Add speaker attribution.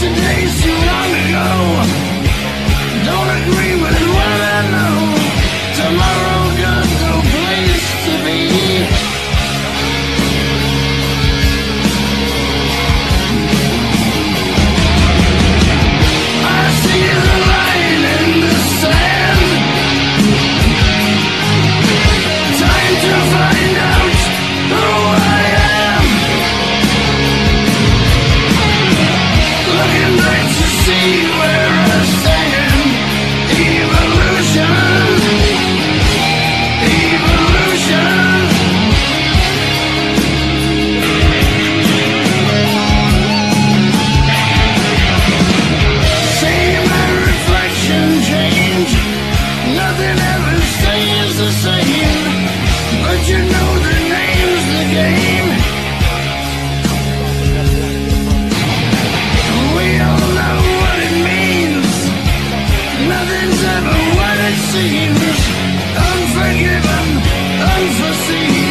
Speaker 1: Yesterday's too long ago Don't agree with what I know. Tomorrow Nothing's ever what it seems. Unforgiven, unforeseen.